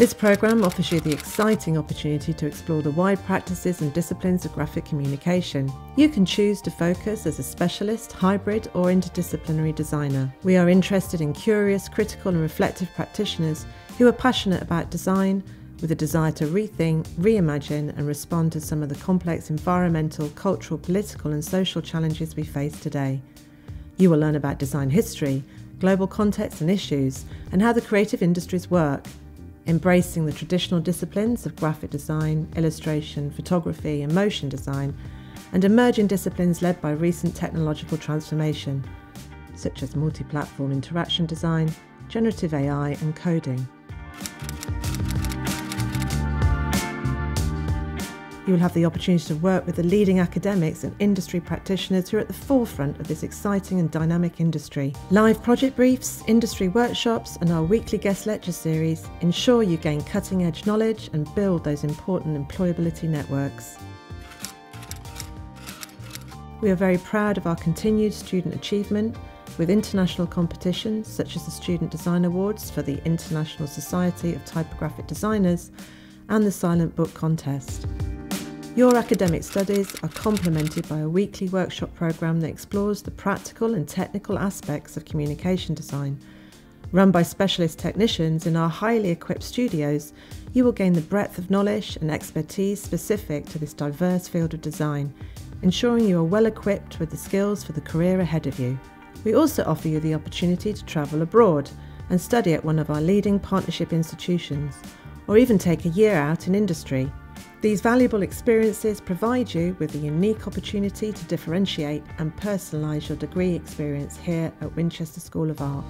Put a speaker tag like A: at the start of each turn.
A: This programme offers you the exciting opportunity to explore the wide practices and disciplines of graphic communication. You can choose to focus as a specialist, hybrid, or interdisciplinary designer. We are interested in curious, critical, and reflective practitioners who are passionate about design with a desire to rethink, reimagine, and respond to some of the complex environmental, cultural, political, and social challenges we face today. You will learn about design history, global context and issues, and how the creative industries work embracing the traditional disciplines of graphic design, illustration, photography, and motion design, and emerging disciplines led by recent technological transformation, such as multi platform interaction design, generative AI, and coding. You will have the opportunity to work with the leading academics and industry practitioners who are at the forefront of this exciting and dynamic industry. Live project briefs, industry workshops, and our weekly guest lecture series ensure you gain cutting edge knowledge and build those important employability networks. We are very proud of our continued student achievement with international competitions such as the Student Design Awards for the International Society of Typographic Designers and the Silent Book Contest. Your academic studies are complemented by a weekly workshop programme that explores the practical and technical aspects of communication design. Run by specialist technicians in our highly equipped studios, you will gain the breadth of knowledge and expertise specific to this diverse field of design, ensuring you are well equipped with the skills for the career ahead of you. We also offer you the opportunity to travel abroad and study at one of our leading partnership institutions, or even take a year out in industry. These valuable experiences provide you with a unique opportunity to differentiate and personalise your degree experience here at Winchester School of Art.